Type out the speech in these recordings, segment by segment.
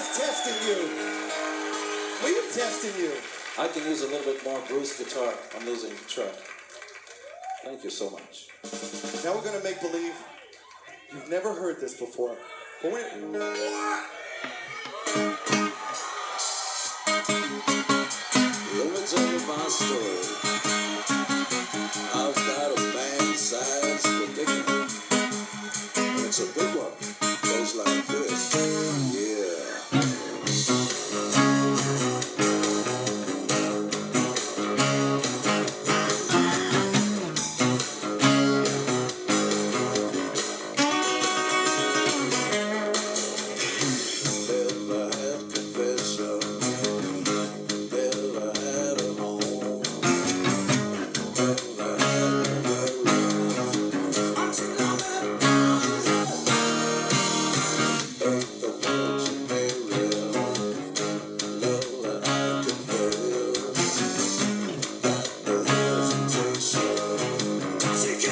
just testing you. We're testing you. I can use a little bit more Bruce guitar. I'm losing track. Thank you so much. Now we're gonna make believe you've never heard this before. But.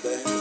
baby.